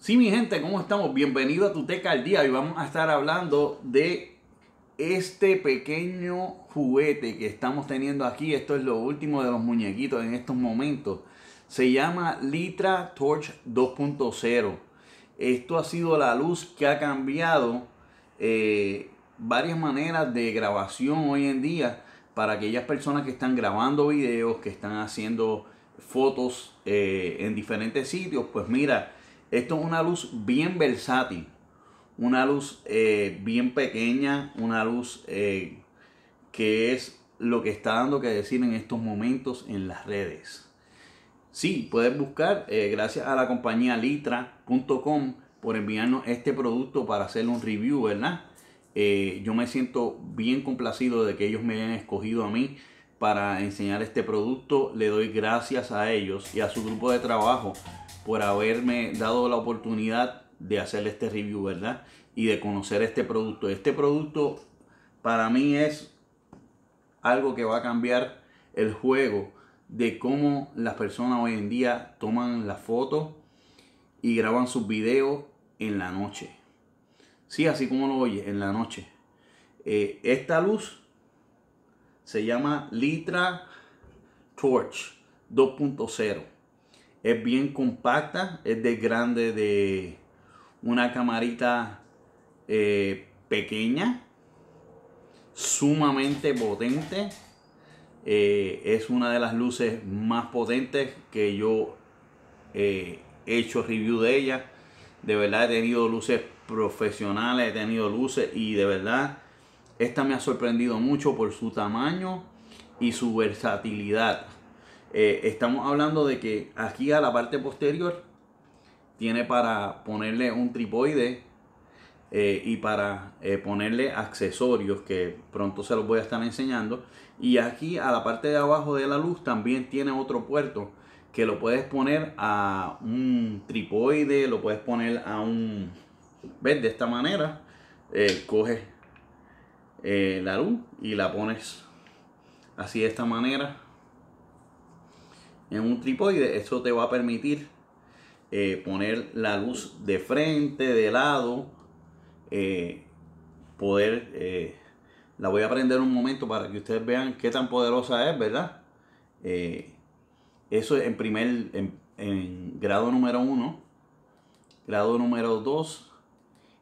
Sí, mi gente, ¿cómo estamos? Bienvenido a tu Teca al Día. Hoy vamos a estar hablando de este pequeño juguete que estamos teniendo aquí. Esto es lo último de los muñequitos en estos momentos. Se llama Litra Torch 2.0. Esto ha sido la luz que ha cambiado eh, varias maneras de grabación hoy en día para aquellas personas que están grabando videos, que están haciendo fotos eh, en diferentes sitios. Pues mira, esto es una luz bien versátil, una luz eh, bien pequeña, una luz eh, que es lo que está dando que decir en estos momentos en las redes. Sí, puedes buscar, eh, gracias a la compañía litra.com, por enviarnos este producto para hacer un review, ¿verdad? yo me siento bien complacido de que ellos me hayan escogido a mí para enseñar este producto. Le doy gracias a ellos y a su grupo de trabajo por haberme dado la oportunidad de hacer este review, ¿verdad? Y de conocer este producto. Este producto para mí es algo que va a cambiar el juego de cómo las personas hoy en día toman las fotos y graban sus videos en la noche. Sí, así como lo oye, en la noche. Eh, esta luz se llama Litra Torch 2.0 es bien compacta, es de grande de una camarita eh, pequeña, sumamente potente. Eh, es una de las luces más potentes que yo he hecho review de ella. De verdad he tenido luces profesionales, he tenido luces y de verdad esta me ha sorprendido mucho por su tamaño y su versatilidad. Eh, estamos hablando de que aquí a la parte posterior tiene para ponerle un tripoide eh, y para eh, ponerle accesorios que pronto se los voy a estar enseñando. Y aquí a la parte de abajo de la luz también tiene otro puerto que lo puedes poner a un tripoide, lo puedes poner a un... ¿Ves? De esta manera, coges la luz y la pones así de esta manera en un tripoide, eso te va a permitir eh, poner la luz de frente, de lado, eh, poder, eh, la voy a prender un momento para que ustedes vean qué tan poderosa es, ¿verdad? eso en primer, en, grado número 1, grado número 2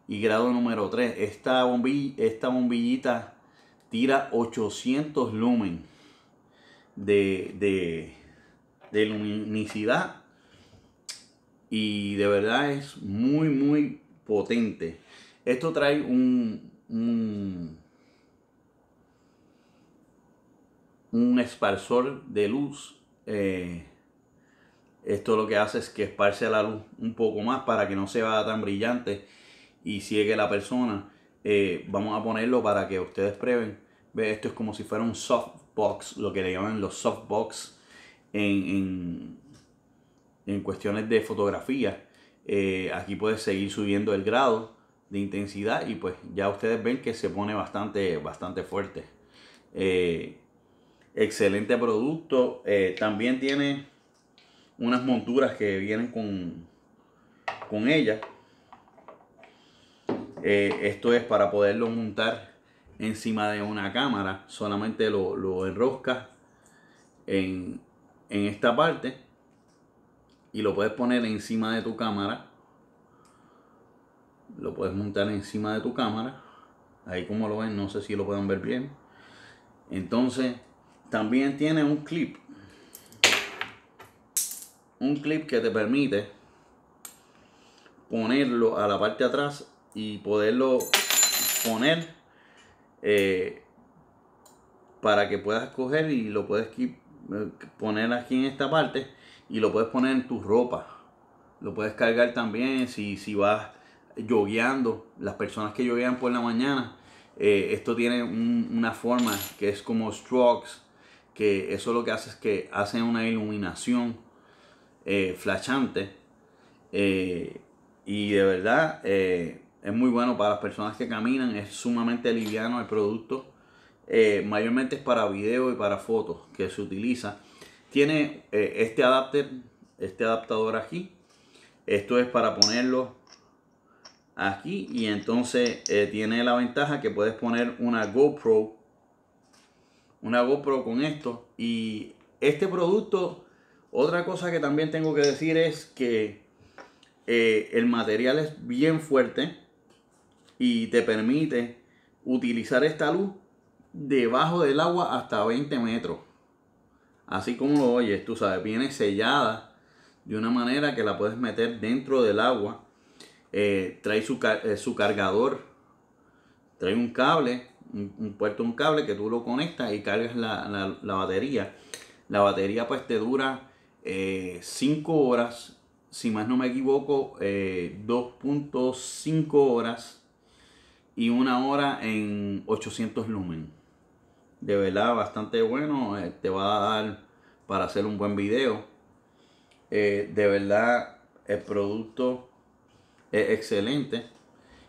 y grado número 3. Esta, esta bombillita tira 800 lumen de de luminicidad y de verdad es muy muy potente esto trae un un, un esparsor de luz eh, esto lo que hace es que esparce la luz un poco más para que no se vea tan brillante y ciegue la persona eh, vamos a ponerlo para que ustedes prueben Ve, esto es como si fuera un softbox lo que le llaman los softbox en, en, cuestiones de fotografía. Eh, aquí puedes seguir subiendo el grado de intensidad y pues ya ustedes ven que se pone bastante, bastante fuerte. Eh, excelente producto. También tiene unas monturas que vienen con, con ella. Esto es para poderlo montar encima de una cámara. Solamente lo, lo enroscas en, en esta parte y lo puedes poner encima de tu cámara. Lo puedes montar encima de tu cámara. Ahí como lo ven, no sé si lo pueden ver bien. Entonces, también tiene un clip. Un clip que te permite ponerlo a la parte de atrás y poderlo poner eh, para que puedas coger y lo puedes poner aquí en esta parte y lo puedes poner en tu ropa. Lo puedes cargar también si, si vas yogueando. Las personas que yoguean por la mañana, eh, esto tiene una forma que es como strokes, que eso lo que hace es que hacen una iluminación eh, flashante. Eh, y de verdad es muy bueno para las personas que caminan, es sumamente liviano el producto. Eh, mayormente es para video y para fotos que se utiliza. Tiene eh, este adapter, este adaptador aquí. Esto es para ponerlo aquí y entonces eh, tiene la ventaja que puedes poner una GoPro una GoPro con esto y este producto otra cosa que también tengo que decir es que el material es bien fuerte y te permite utilizar esta luz debajo del agua hasta 20 metros. Así como lo oyes tú sabes viene sellada de una manera que la puedes meter dentro del agua. Eh, trae su, eh, su, cargador, trae un cable, un, puerto, un cable que tú lo conectas y cargas la, batería. La batería pues te dura 5 eh, horas, si más no me equivoco, 2.5 horas y una hora en 800 lumen. De verdad, bastante bueno, te va a dar para hacer un buen video. de verdad, el producto es excelente.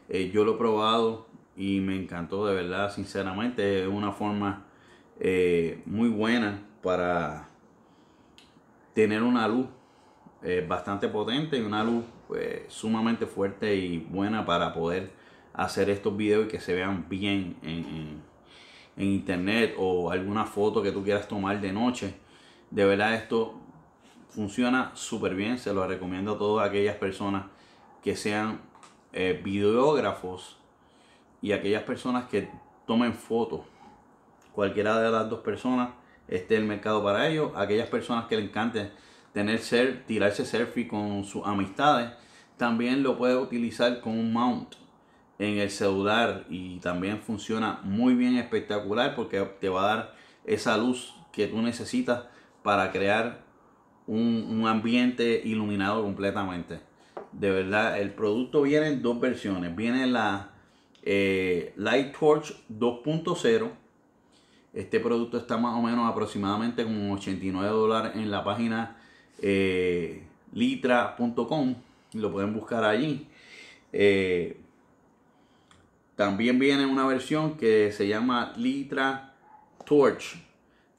Eh, yo lo he probado y me encantó de verdad, sinceramente. Es una forma eh, muy buena para tener una luz eh, bastante potente y una luz sumamente fuerte y buena para poder hacer estos videos y que se vean bien en, en internet o alguna foto que tú quieras tomar de noche. De verdad esto funciona súper bien, se lo recomiendo a todas aquellas personas que sean eh, videógrafos y aquellas personas que tomen fotos. Cualquiera de las dos personas, este es el mercado para ellos. Aquellas personas que le encanten tener ser, tirarse selfie con sus amistades, también lo puede utilizar con un mount en el celular y también funciona muy bien espectacular porque te va a dar esa luz que tú necesitas para crear un, un ambiente iluminado completamente de verdad, el producto viene en dos versiones. Viene la eh, Light Torch 2.0. Este producto está más o menos aproximadamente como 89 dólares en la página eh, litra.com. Lo pueden buscar allí. Eh, también viene una versión que se llama Litra Torch,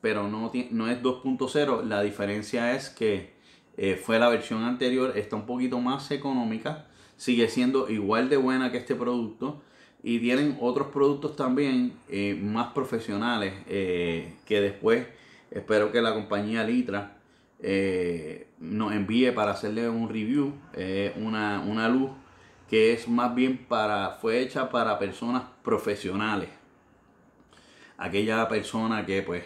pero no, no es 2.0. La diferencia es que eh, fue la versión anterior, está un poquito más económica, sigue siendo igual de buena que este producto y tienen otros productos también eh, más profesionales eh, que después espero que la compañía Litra nos envíe para hacerle un review, una, una luz que es más bien para, fue hecha para personas profesionales. Aquella persona que pues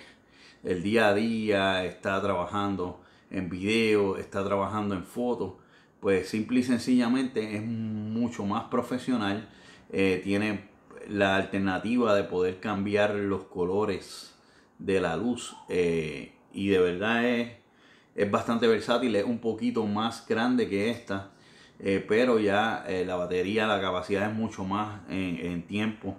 el día a día está trabajando en video, está trabajando en fotos, pues simple y sencillamente es mucho más profesional. Eh, tiene la alternativa de poder cambiar los colores de la luz eh, y de verdad es, es, bastante versátil, es un poquito más grande que esta, eh, pero ya la batería, la capacidad es mucho más en, en tiempo,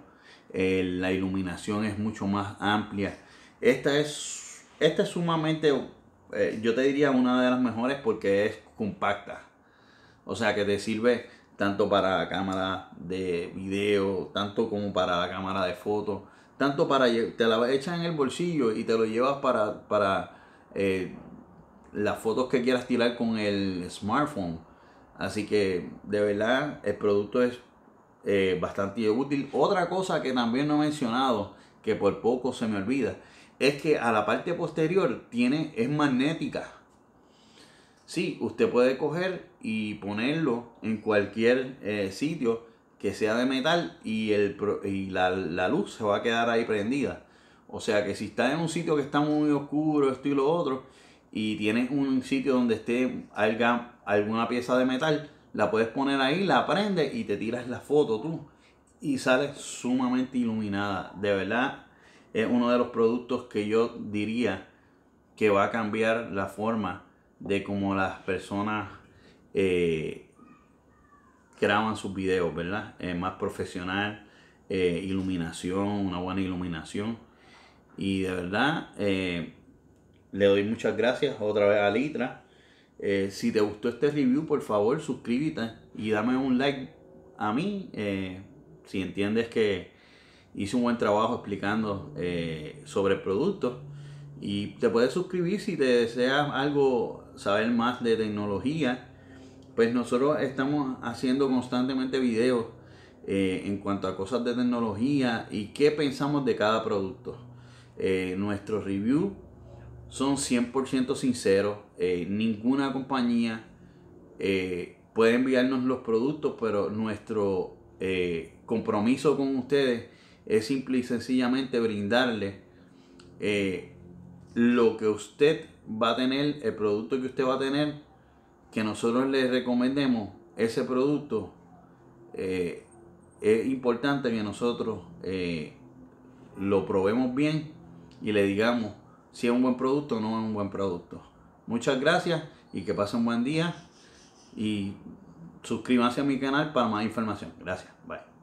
la iluminación es mucho más amplia. Esta es, esta es sumamente eh, yo te diría una de las mejores porque es compacta. O sea que te sirve tanto para cámara de video, tanto como para la cámara de foto, tanto para te la echas en el bolsillo y te lo llevas para, para eh, las fotos que quieras tirar con el smartphone. Así que de verdad el producto es eh, bastante útil. Otra cosa que también no he mencionado, que por poco se me olvida, es que a la parte posterior tiene, es magnética. Sí, usted puede coger y ponerlo en cualquier eh, sitio que sea de metal y, el, y la, luz se va a quedar ahí prendida. O sea que si está en un sitio que está muy oscuro, esto y lo otro, y tienes un sitio donde esté alguna pieza de metal, la puedes poner ahí, la prendes y te tiras la foto tú. Y sale sumamente iluminada. De verdad, es uno de los productos que yo diría que va a cambiar la forma de cómo las personas eh, graban sus videos, ¿verdad? Es más profesional, eh, iluminación, una buena iluminación. Y de verdad, eh, le doy muchas gracias otra vez a Litra. Si te gustó este review, por favor, suscríbete y dame un like a mí. si entiendes que hice un buen trabajo explicando eh, sobre el producto. Y te puedes suscribir si te deseas algo, saber más de tecnología pues nosotros estamos haciendo constantemente videos eh, en cuanto a cosas de tecnología y qué pensamos de cada producto. Eh, nuestros reviews son 100% sinceros. Eh, ninguna compañía puede enviarnos los productos, pero nuestro compromiso con ustedes es simple y sencillamente brindarle lo que usted va a tener, el producto que usted va a tener, que nosotros le recomendemos ese producto. Eh, es importante que nosotros eh, lo probemos bien y le digamos si es un buen producto o no es un buen producto. Muchas gracias y que pasen un buen día y suscríbanse a mi canal para más información. Gracias. Bye.